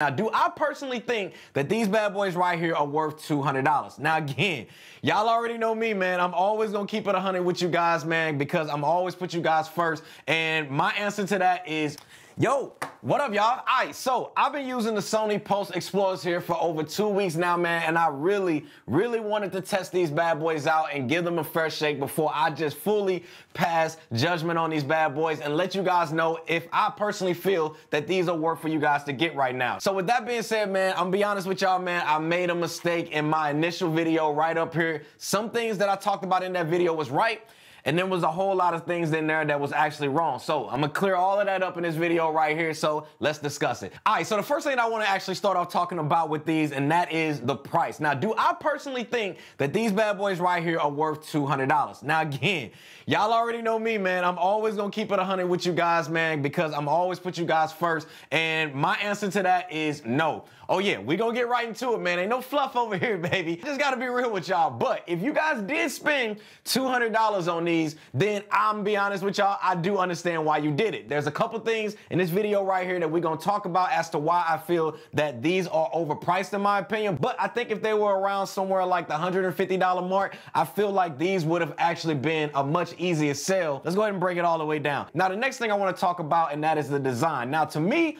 Now, do I personally think that these bad boys right here are worth $200? Now, again, y'all already know me, man. I'm always gonna keep it 100 with you guys, man, because I'm always put you guys first. And my answer to that is Yo, what up, y'all? All right, so I've been using the Sony Pulse Explorers here for over two weeks now, man, and I really, really wanted to test these bad boys out and give them a fair shake before I just fully pass judgment on these bad boys and let you guys know if I personally feel that these are worth for you guys to get right now. So with that being said, man, I'm be honest with y'all, man, I made a mistake in my initial video right up here. Some things that I talked about in that video was right, and there was a whole lot of things in there that was actually wrong. So I'm gonna clear all of that up in this video right here. So let's discuss it. All right, so the first thing I wanna actually start off talking about with these, and that is the price. Now, do I personally think that these bad boys right here are worth $200? Now, again, y'all already know me, man. I'm always gonna keep it 100 with you guys, man, because I'm always put you guys first. And my answer to that is no. Oh yeah, we gonna get right into it, man. Ain't no fluff over here, baby. Just gotta be real with y'all. But if you guys did spend $200 on these, then I'm be honest with y'all, I do understand why you did it. There's a couple things in this video right here that we're gonna talk about as to why I feel that these are overpriced in my opinion. But I think if they were around somewhere like the $150 mark, I feel like these would have actually been a much easier sale. Let's go ahead and break it all the way down. Now, the next thing I wanna talk about, and that is the design. Now, to me,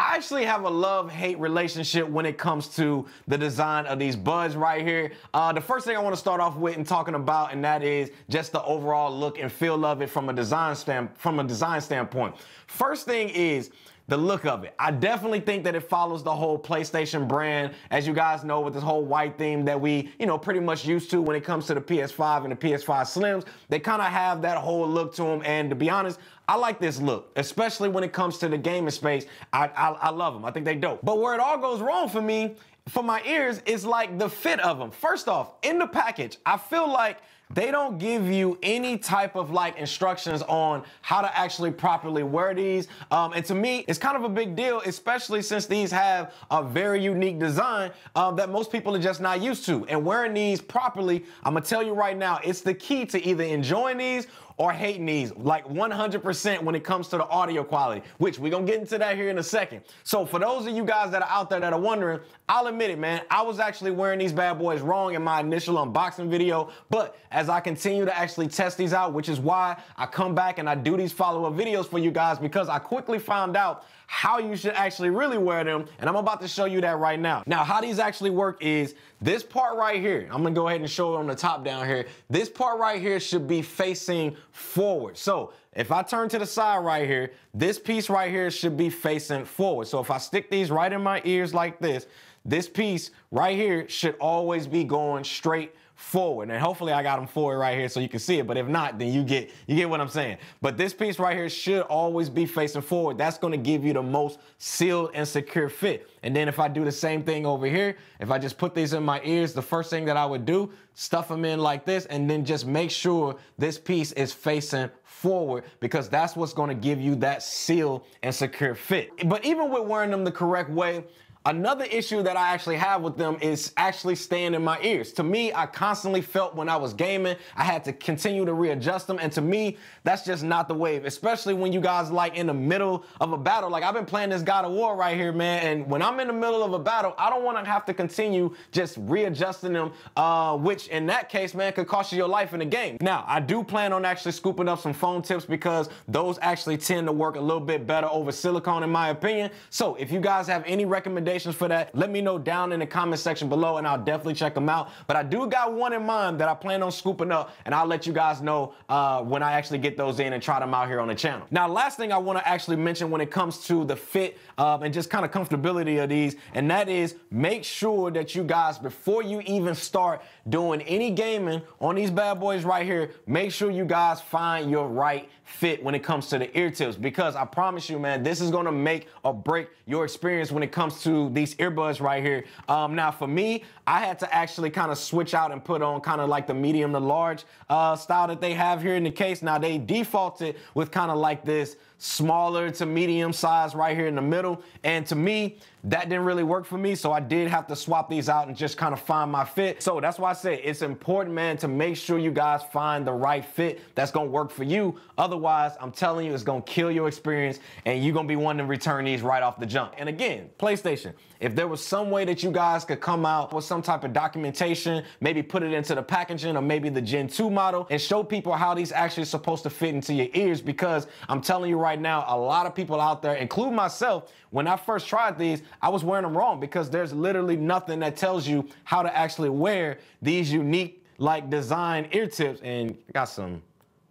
I actually have a love-hate relationship when it comes to the design of these buds right here. Uh, the first thing I want to start off with and talking about, and that is just the overall look and feel of it from a design stand from a design standpoint. First thing is the look of it. I definitely think that it follows the whole PlayStation brand, as you guys know, with this whole white theme that we, you know, pretty much used to when it comes to the PS5 and the PS5 Slims. They kind of have that whole look to them, and to be honest, I like this look, especially when it comes to the gaming space. I, I, I love them. I think they dope. But where it all goes wrong for me, for my ears, is like the fit of them. First off, in the package, I feel like they don't give you any type of like instructions on how to actually properly wear these. Um, and to me, it's kind of a big deal, especially since these have a very unique design um, that most people are just not used to. And wearing these properly, I'm gonna tell you right now, it's the key to either enjoying these or hating these like 100% when it comes to the audio quality, which we're gonna get into that here in a second. So for those of you guys that are out there that are wondering, I'll admit it, man, I was actually wearing these bad boys wrong in my initial unboxing video, but as I continue to actually test these out, which is why I come back and I do these follow-up videos for you guys because I quickly found out how you should actually really wear them, and I'm about to show you that right now. Now, how these actually work is this part right here, I'm gonna go ahead and show it on the top down here. This part right here should be facing forward. So if I turn to the side right here, this piece right here should be facing forward. So if I stick these right in my ears like this, this piece right here should always be going straight forward. And hopefully I got them forward right here so you can see it. But if not, then you get you get what I'm saying. But this piece right here should always be facing forward. That's going to give you the most sealed and secure fit. And then if I do the same thing over here, if I just put these in my ears, the first thing that I would do, stuff them in like this, and then just make sure this piece is facing forward because that's what's going to give you that seal and secure fit. But even with wearing them the correct way, Another issue that I actually have with them is actually staying in my ears. To me, I constantly felt when I was gaming, I had to continue to readjust them. And to me, that's just not the wave, especially when you guys like in the middle of a battle. Like I've been playing this God of War right here, man. And when I'm in the middle of a battle, I don't want to have to continue just readjusting them, uh, which in that case, man, could cost you your life in the game. Now, I do plan on actually scooping up some foam tips because those actually tend to work a little bit better over silicone in my opinion. So if you guys have any recommendations, recommendations for that, let me know down in the comment section below and I'll definitely check them out. But I do got one in mind that I plan on scooping up and I'll let you guys know uh, when I actually get those in and try them out here on the channel. Now, last thing I want to actually mention when it comes to the fit uh, and just kind of comfortability of these, and that is make sure that you guys, before you even start doing any gaming on these bad boys right here, make sure you guys find your right fit when it comes to the ear tips because I promise you, man, this is going to make or break your experience when it comes to these earbuds right here. Um, now, for me, I had to actually kind of switch out and put on kind of like the medium to large uh, style that they have here in the case. Now, they defaulted with kind of like this smaller to medium size right here in the middle. And to me, that didn't really work for me. So I did have to swap these out and just kind of find my fit. So that's why I say it's important, man, to make sure you guys find the right fit that's gonna work for you. Otherwise, I'm telling you, it's gonna kill your experience and you're gonna be wanting to return these right off the jump. And again, PlayStation, if there was some way that you guys could come out with some type of documentation, maybe put it into the packaging or maybe the Gen 2 model and show people how these actually supposed to fit into your ears because I'm telling you right now, a lot of people out there, including myself, when I first tried these, I was wearing them wrong because there's literally nothing that tells you how to actually wear these unique like design ear tips. And got some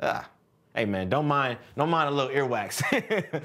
ah Hey man, don't mind, don't mind a little earwax.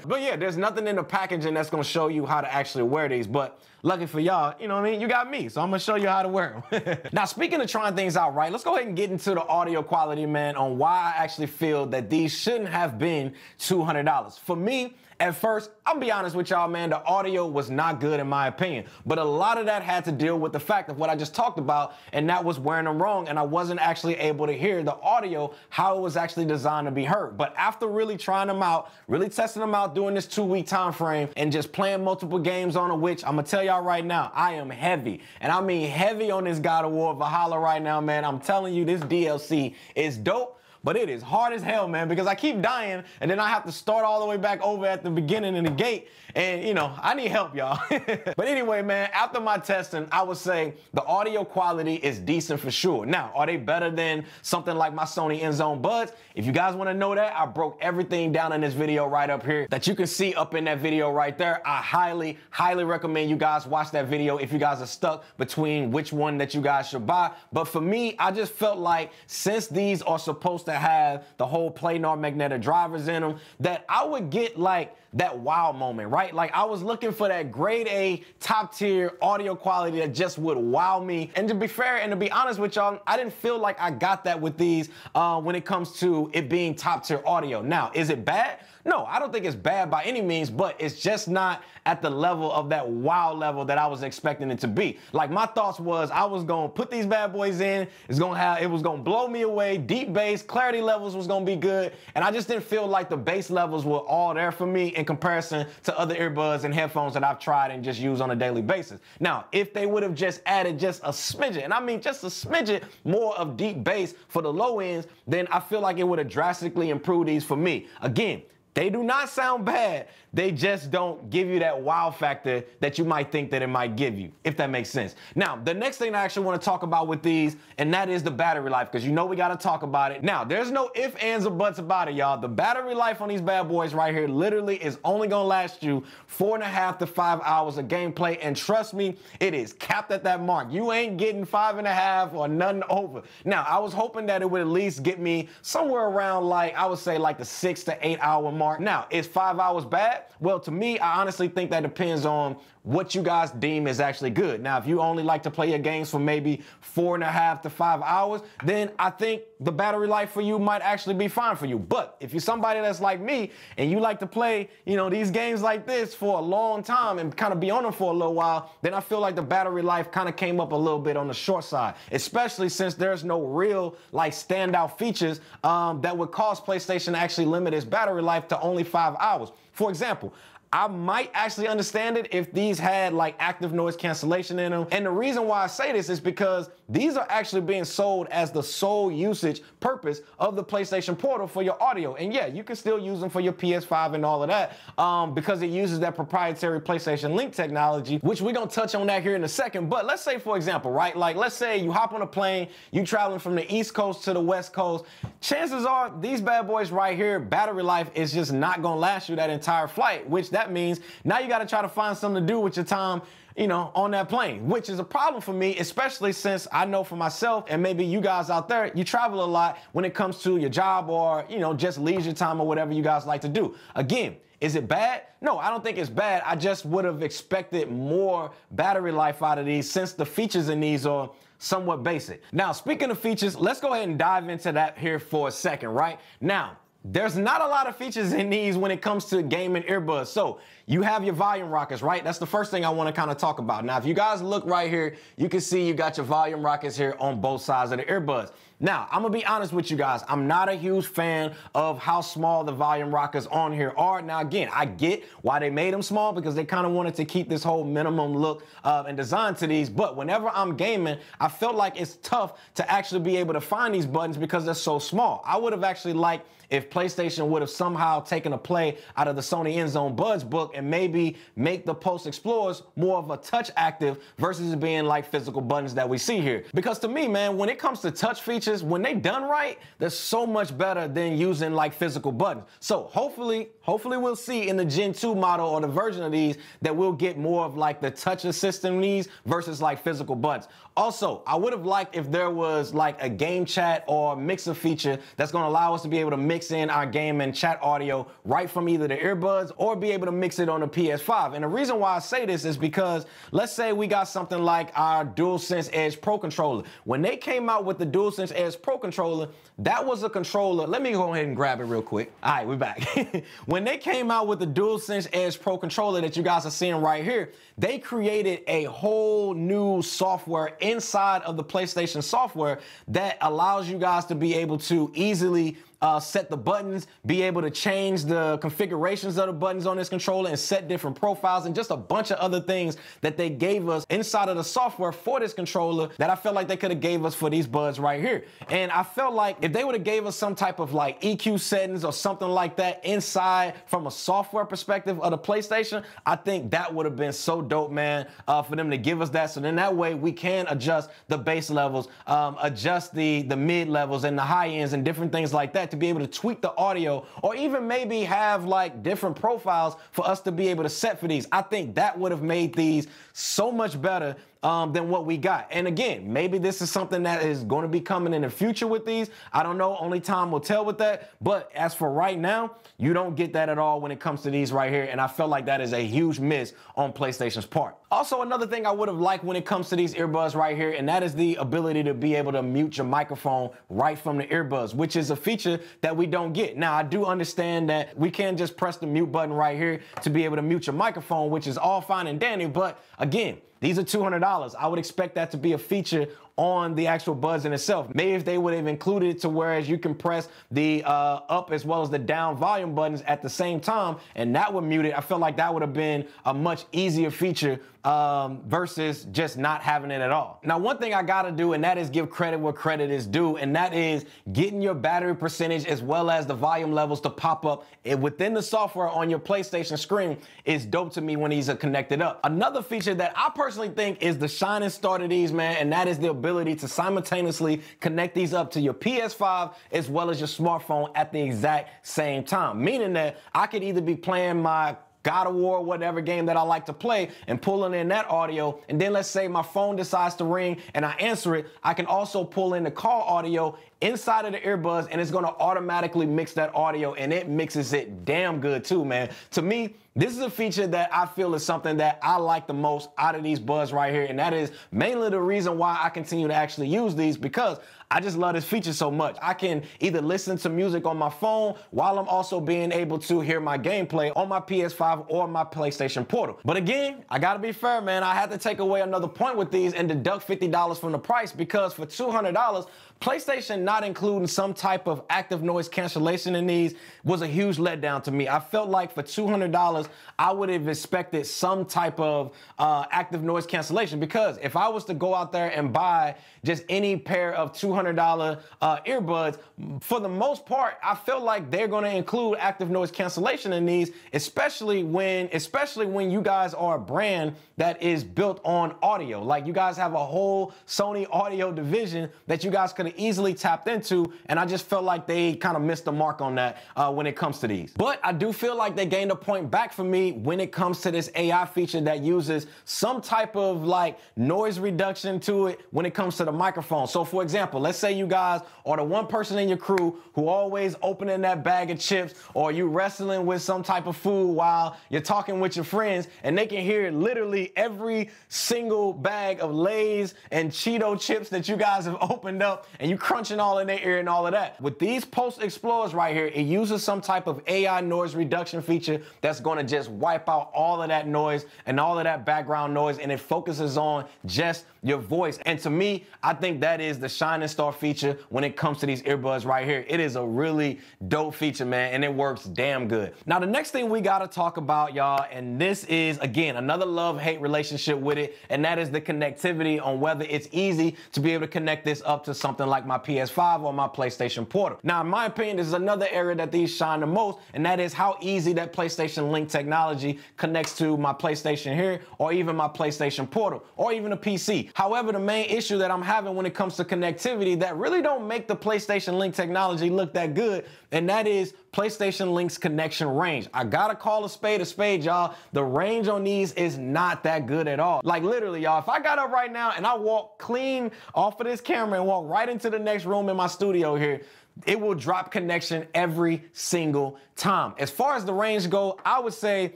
but yeah, there's nothing in the packaging that's gonna show you how to actually wear these. But lucky for y'all, you know what I mean? You got me, so I'm gonna show you how to wear them. now, speaking of trying things out, right? Let's go ahead and get into the audio quality, man, on why I actually feel that these shouldn't have been $200. For me, at first, I'll be honest with y'all, man, the audio was not good in my opinion. But a lot of that had to deal with the fact of what I just talked about, and that was wearing them wrong, and I wasn't actually able to hear the audio, how it was actually designed to be heard. But after really trying them out, really testing them out during this two-week time frame, and just playing multiple games on a which I'm gonna tell y'all right now, I am heavy. And I mean heavy on this God of War Valhalla right now, man. I'm telling you, this DLC is dope but it is hard as hell, man, because I keep dying and then I have to start all the way back over at the beginning in the gate. And, you know, I need help, y'all. but anyway, man, after my testing, I would say the audio quality is decent for sure. Now, are they better than something like my Sony InZone Buds? If you guys want to know that, I broke everything down in this video right up here that you can see up in that video right there. I highly, highly recommend you guys watch that video if you guys are stuck between which one that you guys should buy. But for me, I just felt like since these are supposed to have the whole planar magnetic drivers in them, that I would get like that wow moment, right? Like I was looking for that grade A top tier audio quality that just would wow me. And to be fair and to be honest with y'all, I didn't feel like I got that with these uh, when it comes to it being top tier audio. Now, is it bad? No, I don't think it's bad by any means, but it's just not at the level of that wow level that I was expecting it to be. Like my thoughts was I was gonna put these bad boys in, it's gonna have it was gonna blow me away, deep bass, clarity levels was gonna be good, and I just didn't feel like the bass levels were all there for me in comparison to other earbuds and headphones that I've tried and just use on a daily basis. Now, if they would have just added just a smidget, and I mean just a smidget more of deep bass for the low ends, then I feel like it would have drastically improved these for me. Again, they do not sound bad. They just don't give you that wow factor that you might think that it might give you, if that makes sense. Now, the next thing I actually want to talk about with these, and that is the battery life, because you know we got to talk about it. Now, there's no ifs, ands, or buts about it, y'all. The battery life on these bad boys right here literally is only going to last you four and a half to five hours of gameplay. And trust me, it is capped at that mark. You ain't getting five and a half or nothing over. Now, I was hoping that it would at least get me somewhere around like, I would say like the six to eight hour mark. Now, is five hours bad? Well, to me, I honestly think that depends on what you guys deem is actually good. Now, if you only like to play your games for maybe four and a half to five hours, then I think the battery life for you might actually be fine for you. But if you're somebody that's like me and you like to play, you know, these games like this for a long time and kind of be on them for a little while, then I feel like the battery life kind of came up a little bit on the short side, especially since there's no real like standout features um, that would cause PlayStation to actually limit its battery life to only five hours. For example, I might actually understand it if these had like active noise cancellation in them. And the reason why I say this is because these are actually being sold as the sole usage purpose of the PlayStation Portal for your audio. And yeah, you can still use them for your PS5 and all of that um, because it uses that proprietary PlayStation Link technology, which we're gonna touch on that here in a second. But let's say, for example, right, like let's say you hop on a plane, you traveling from the East Coast to the West Coast. Chances are these bad boys right here, battery life is just not gonna last you that entire flight, which that that means now you got to try to find something to do with your time you know, on that plane, which is a problem for me, especially since I know for myself and maybe you guys out there, you travel a lot when it comes to your job or, you know, just leisure time or whatever you guys like to do. Again, is it bad? No, I don't think it's bad. I just would have expected more battery life out of these since the features in these are somewhat basic. Now, speaking of features, let's go ahead and dive into that here for a second, right? Now, there's not a lot of features in these when it comes to gaming earbuds. So you have your volume rockers, right? That's the first thing I want to kind of talk about. Now, if you guys look right here, you can see you got your volume rockers here on both sides of the earbuds. Now, I'm gonna be honest with you guys. I'm not a huge fan of how small the volume rockers on here are. Now, again, I get why they made them small because they kind of wanted to keep this whole minimum look uh, and design to these. But whenever I'm gaming, I felt like it's tough to actually be able to find these buttons because they're so small. I would have actually liked if PlayStation would have somehow taken a play out of the Sony InZone Buds book and maybe make the Pulse Explorers more of a touch active versus being like physical buttons that we see here. Because to me, man, when it comes to touch features, when they done right, they're so much better than using like physical buttons. So hopefully, hopefully we'll see in the Gen 2 model or the version of these that we'll get more of like the touch assist needs versus like physical buttons. Also, I would have liked if there was like a game chat or mixer feature that's gonna allow us to be able to mix in our game and chat audio right from either the earbuds or be able to mix it on the PS5. And the reason why I say this is because let's say we got something like our DualSense Edge Pro controller. When they came out with the DualSense Edge Pro controller, that was a controller. Let me go ahead and grab it real quick. All right, we're back. when they came out with the DualSense Edge Pro controller that you guys are seeing right here, they created a whole new software inside of the PlayStation software that allows you guys to be able to easily uh, set the buttons, be able to change the configurations of the buttons on this controller and set different profiles and just a bunch of other things that they gave us inside of the software for this controller that I felt like they could have gave us for these buds right here. And I felt like if they would have gave us some type of like EQ settings or something like that inside from a software perspective of the PlayStation, I think that would have been so dope, man, uh, for them to give us that. So then that way we can adjust the bass levels, um, adjust the, the mid levels and the high ends and different things like that to be able to tweak the audio or even maybe have like different profiles for us to be able to set for these. I think that would have made these so much better um, than what we got. And again, maybe this is something that is going to be coming in the future with these. I don't know. Only time will tell with that. But as for right now, you don't get that at all when it comes to these right here. And I felt like that is a huge miss on PlayStation's part. Also, another thing I would have liked when it comes to these earbuds right here, and that is the ability to be able to mute your microphone right from the earbuds, which is a feature that we don't get. Now, I do understand that we can just press the mute button right here to be able to mute your microphone, which is all fine and dandy. But again, these are $200. I would expect that to be a feature on the actual buzz in itself. Maybe if they would have included it to whereas you can press the uh, up as well as the down volume buttons at the same time and that would mute it, I feel like that would have been a much easier feature um, versus just not having it at all. Now, one thing I gotta do, and that is give credit where credit is due, and that is getting your battery percentage as well as the volume levels to pop up within the software on your PlayStation screen is dope to me when these are connected up. Another feature that I personally think is the shining star to these, man, and that is the ability to simultaneously connect these up to your PS5 as well as your smartphone at the exact same time. Meaning that I could either be playing my God of War, whatever game that I like to play, and pulling in that audio. And then let's say my phone decides to ring and I answer it. I can also pull in the call audio inside of the earbuds and it's gonna automatically mix that audio and it mixes it damn good too, man. To me, this is a feature that I feel is something that I like the most out of these buds right here. And that is mainly the reason why I continue to actually use these because I just love this feature so much. I can either listen to music on my phone while I'm also being able to hear my gameplay on my PS5 or my PlayStation Portal. But again, I gotta be fair, man. I had to take away another point with these and deduct $50 from the price because for $200, PlayStation not including some type of active noise cancellation in these was a huge letdown to me. I felt like for $200, I would have expected some type of uh, active noise cancellation because if I was to go out there and buy just any pair of $200 uh, earbuds, for the most part, I felt like they're going to include active noise cancellation in these, especially when, especially when you guys are a brand that is built on audio. Like you guys have a whole Sony audio division that you guys could easily tapped into, and I just felt like they kind of missed the mark on that uh, when it comes to these. But I do feel like they gained a point back for me when it comes to this AI feature that uses some type of like noise reduction to it when it comes to the microphone. So for example, let's say you guys are the one person in your crew who always opening that bag of chips or you wrestling with some type of food while you're talking with your friends and they can hear literally every single bag of Lay's and Cheeto chips that you guys have opened up and you crunching all in their ear and all of that. With these Pulse Explorers right here, it uses some type of AI noise reduction feature that's going to gonna just wipe out all of that noise and all of that background noise and it focuses on just your voice. And to me, I think that is the shining star feature when it comes to these earbuds right here. It is a really dope feature, man, and it works damn good. Now, the next thing we gotta talk about, y'all, and this is, again, another love-hate relationship with it, and that is the connectivity on whether it's easy to be able to connect this up to something like my PS5 or my PlayStation Portal. Now, in my opinion, this is another area that these shine the most, and that is how easy that PlayStation Link technology connects to my PlayStation here, or even my PlayStation Portal, or even a PC. However, the main issue that I'm having when it comes to connectivity that really don't make the PlayStation Link technology look that good, and that is PlayStation Link's connection range. I gotta call a spade a spade, y'all. The range on these is not that good at all. Like literally, y'all, if I got up right now and I walk clean off of this camera and walk right into the next room in my studio here, it will drop connection every single time. As far as the range go, I would say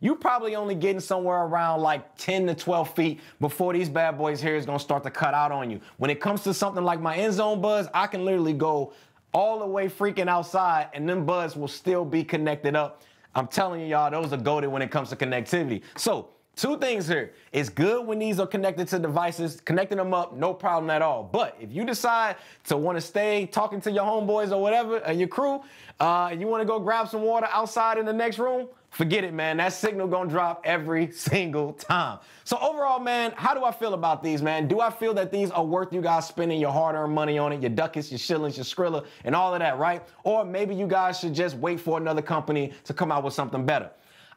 you're probably only getting somewhere around like 10 to 12 feet before these bad boys here is gonna start to cut out on you. When it comes to something like my InZone buzz, I can literally go all the way freaking outside and them buds will still be connected up. I'm telling you, y'all, those are goaded when it comes to connectivity. So Two things here. It's good when these are connected to devices, connecting them up, no problem at all. But if you decide to want to stay talking to your homeboys or whatever, and your crew, uh, you want to go grab some water outside in the next room, forget it, man. That signal gonna drop every single time. So overall, man, how do I feel about these, man? Do I feel that these are worth you guys spending your hard-earned money on it, your ducats, your shillings, your skrilla, and all of that, right? Or maybe you guys should just wait for another company to come out with something better.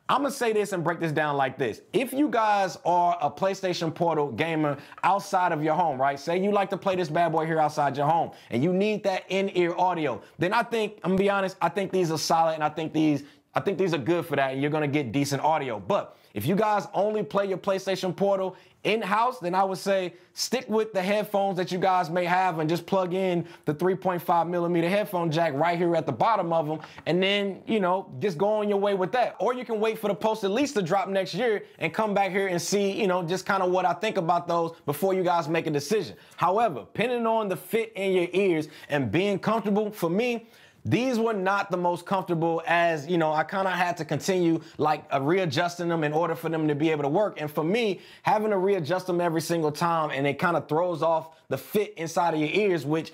I'm gonna say this and break this down like this. If you guys are a PlayStation Portal gamer outside of your home, right? Say you like to play this bad boy here outside your home and you need that in-ear audio, then I think, I'm gonna be honest, I think these are solid and I think these I think these are good for that and you're gonna get decent audio. But if you guys only play your PlayStation Portal in-house, then I would say stick with the headphones that you guys may have and just plug in the 3.5 millimeter headphone jack right here at the bottom of them. And then, you know, just go on your way with that. Or you can wait for the Pulse Elites to drop next year and come back here and see, you know, just kind of what I think about those before you guys make a decision. However, depending on the fit in your ears and being comfortable, for me, these were not the most comfortable as, you know, I kind of had to continue like uh, readjusting them in order for them to be able to work. And for me, having to readjust them every single time and it kind of throws off the fit inside of your ears, which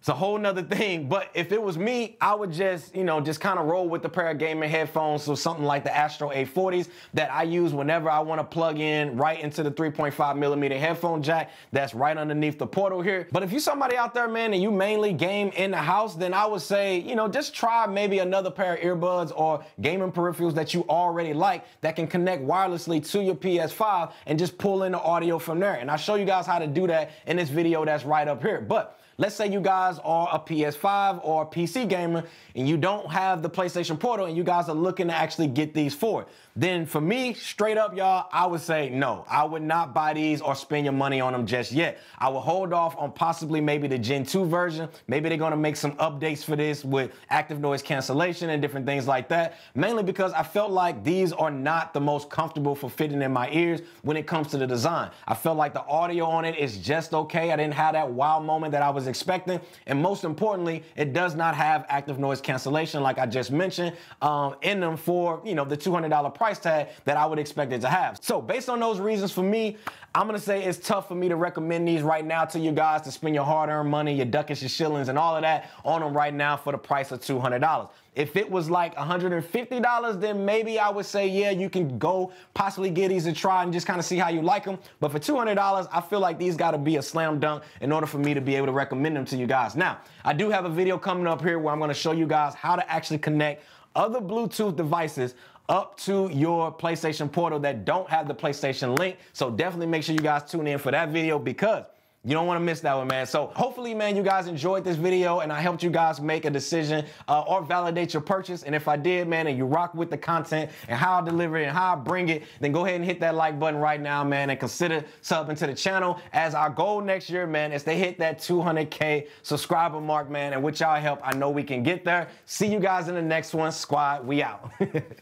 it's a whole nother thing. But if it was me, I would just, you know, just kind of roll with the pair of gaming headphones. So something like the Astro A40s that I use whenever I want to plug in right into the 3.5 millimeter headphone jack that's right underneath the portal here. But if you're somebody out there, man, and you mainly game in the house, then I would say, you know, just try maybe another pair of earbuds or gaming peripherals that you already like that can connect wirelessly to your PS5 and just pull in the audio from there. And I'll show you guys how to do that in this video that's right up here. But Let's say you guys are a PS5 or a PC gamer and you don't have the PlayStation Portal and you guys are looking to actually get these for it. Then for me, straight up, y'all, I would say no. I would not buy these or spend your money on them just yet. I would hold off on possibly maybe the Gen 2 version. Maybe they're gonna make some updates for this with active noise cancellation and different things like that. Mainly because I felt like these are not the most comfortable for fitting in my ears when it comes to the design. I felt like the audio on it is just okay. I didn't have that wow moment that I was expecting. And most importantly, it does not have active noise cancellation like I just mentioned um, in them for, you know, the $200 price tag that I would expect it to have. So based on those reasons for me, I'm gonna say it's tough for me to recommend these right now to you guys to spend your hard-earned money, your ducats, your shillings, and all of that on them right now for the price of $200. If it was like $150, then maybe I would say, yeah, you can go possibly get these a try and just kind of see how you like them. But for $200, I feel like these got to be a slam dunk in order for me to be able to recommend them to you guys. Now, I do have a video coming up here where I'm going to show you guys how to actually connect other Bluetooth devices up to your PlayStation Portal that don't have the PlayStation link. So definitely make sure you guys tune in for that video because you don't want to miss that one, man. So hopefully, man, you guys enjoyed this video and I helped you guys make a decision uh, or validate your purchase. And if I did, man, and you rock with the content and how I deliver it and how I bring it, then go ahead and hit that like button right now, man, and consider subbing to the channel as our goal next year, man, is to hit that 200K subscriber mark, man. And with y'all help, I know we can get there. See you guys in the next one. Squad, we out.